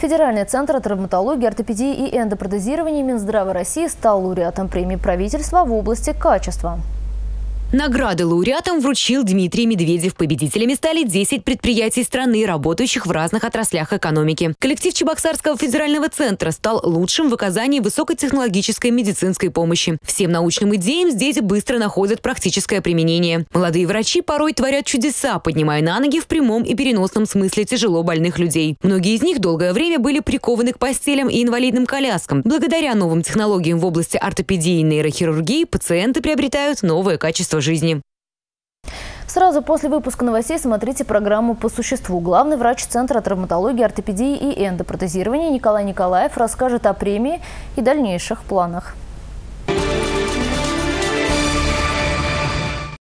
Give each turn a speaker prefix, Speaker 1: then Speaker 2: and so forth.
Speaker 1: Федеральный центр травматологии, ортопедии и эндопротезирования Минздрава России стал лауреатом премии правительства в области качества.
Speaker 2: Награды лауреатам вручил Дмитрий Медведев. Победителями стали 10 предприятий страны, работающих в разных отраслях экономики. Коллектив Чебоксарского федерального центра стал лучшим в оказании высокотехнологической медицинской помощи. Всем научным идеям здесь быстро находят практическое применение. Молодые врачи порой творят чудеса, поднимая на ноги в прямом и переносном смысле тяжело больных людей. Многие из них долгое время были прикованы к постелям и инвалидным коляскам. Благодаря новым технологиям в области ортопедии и нейрохирургии пациенты приобретают новое качество жизни.
Speaker 1: Сразу после выпуска новостей смотрите программу «По существу». Главный врач Центра травматологии, ортопедии и эндопротезирования Николай Николаев расскажет о премии и дальнейших планах.